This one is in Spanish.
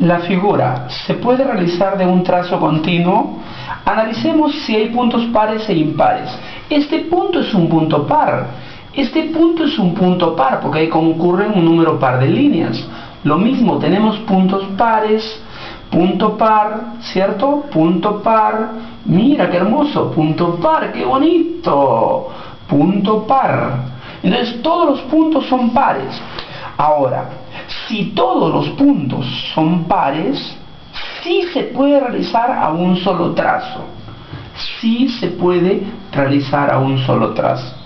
La figura se puede realizar de un trazo continuo. Analicemos si hay puntos pares e impares. Este punto es un punto par. Este punto es un punto par porque ahí concurren un número par de líneas. Lo mismo, tenemos puntos pares, punto par, ¿cierto? Punto par. Mira qué hermoso, punto par, qué bonito. Punto par. Entonces todos los puntos son pares. Ahora, si todos los puntos son pares, sí se puede realizar a un solo trazo. Sí se puede realizar a un solo trazo.